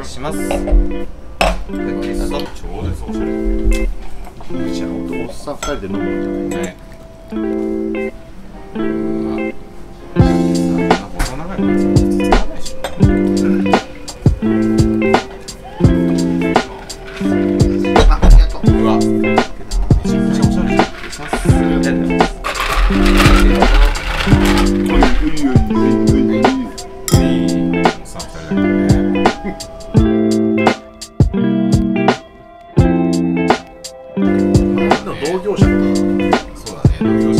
願いします。超絶おしゃれじゃあおっさん二人で飲むんじゃないあそうだね、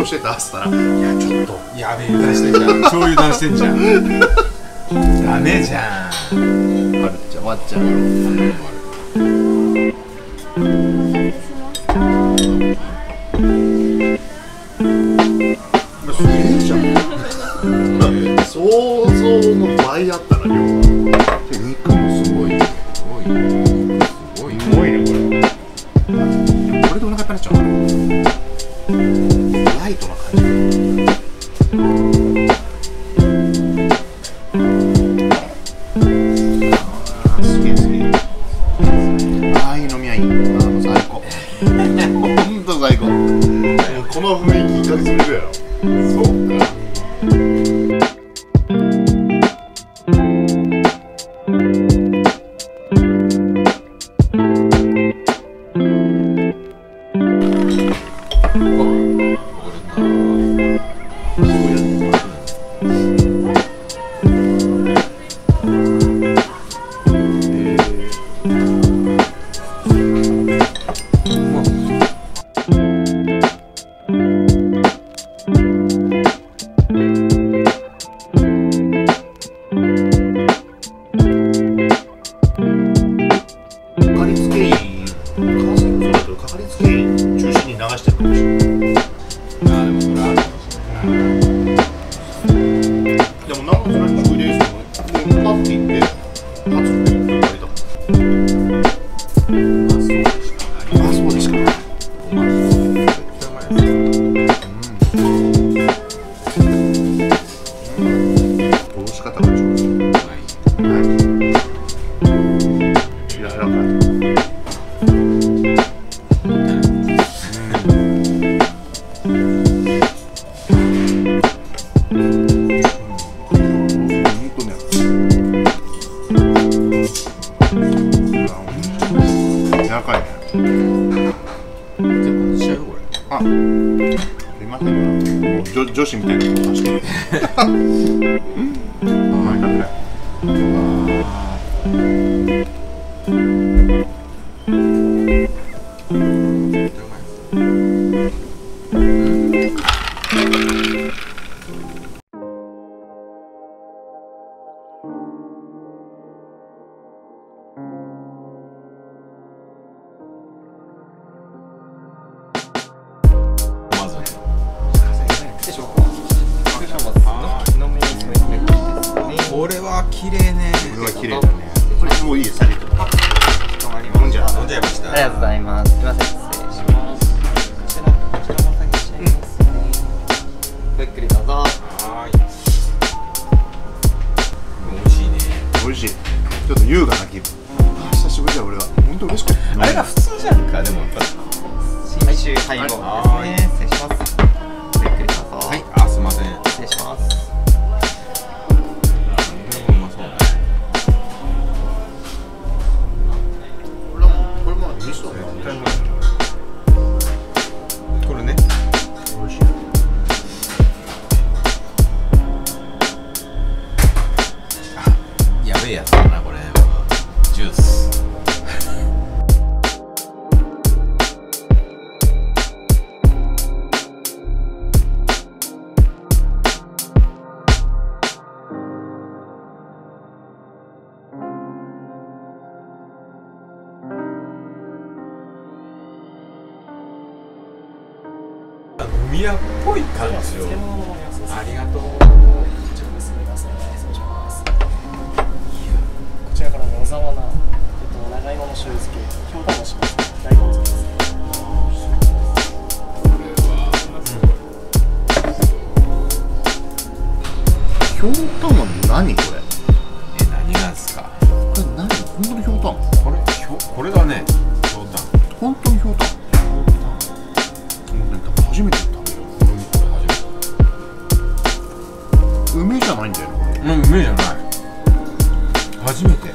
粧してた?」っつったら「いやちょっとやべえ油断してんじゃん。超油断してんじゃん。ダメじゃん。あるっちゃわっちゃうすげえじゃん想像の倍あったな量がで肉もすごいすごい。すごい。すごいね、これ。これでお腹いっぱいになっちゃうライトな感じ。あーすげえすげえああいう飲み屋いいあーもう最高。ほんと最高。もうこの雰囲気1ヶ月ぶりぐらいやろそうか。いやつだなこれ。ジュース。飲屋っぽい感じを。ありがとう。ちらからの野沢菜、えっと、長芋の塩漬け京都のします。大根漬けですひょうたんは何これ？え何がですか？これ何？本当にひょうたんこれひょこれだね。ひょうたん本当にひょうたん初めて食べるこれ初めて。梅じゃないんだようん梅じゃない初めて。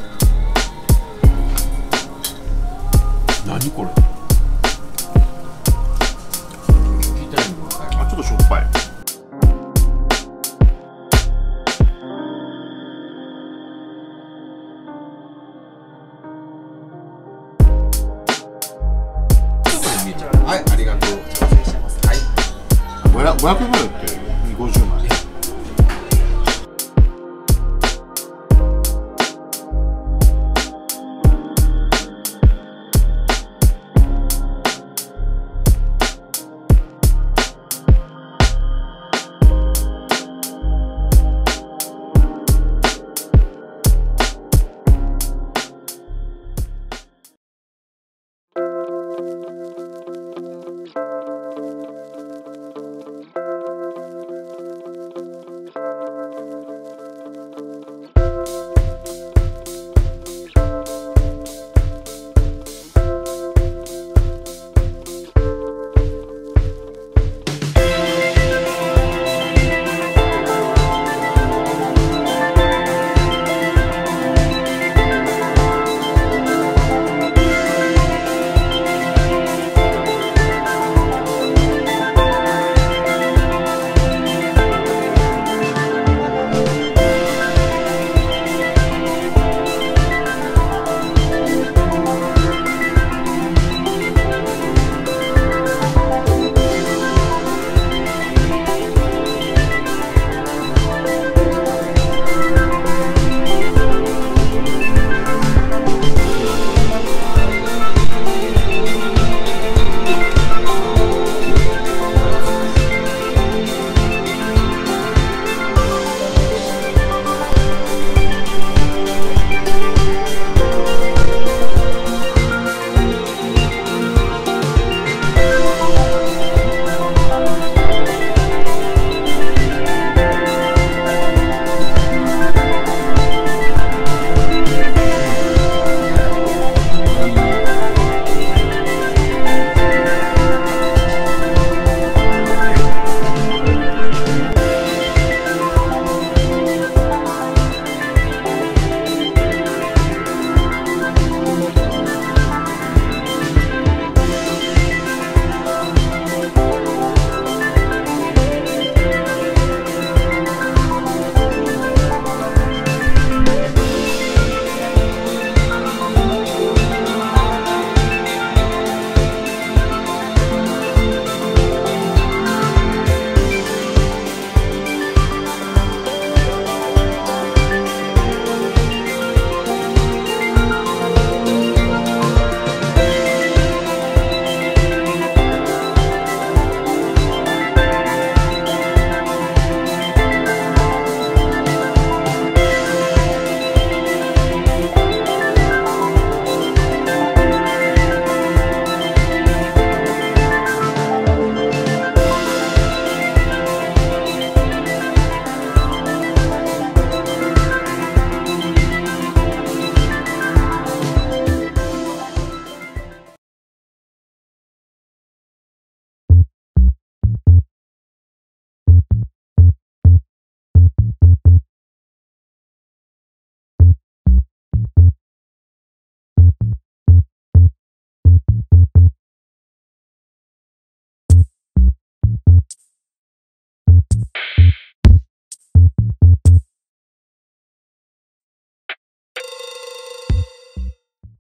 Welcome